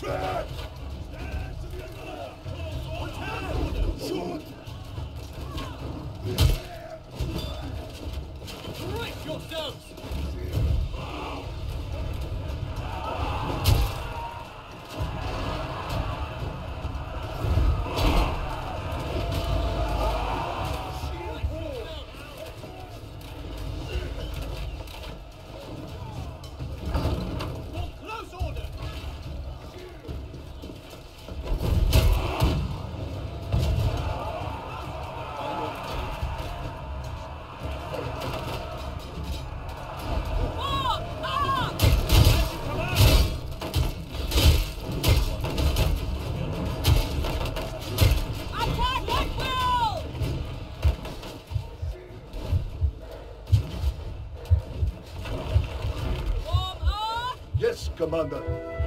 Shoot! Shoot! Break yourselves! Yes, Commander.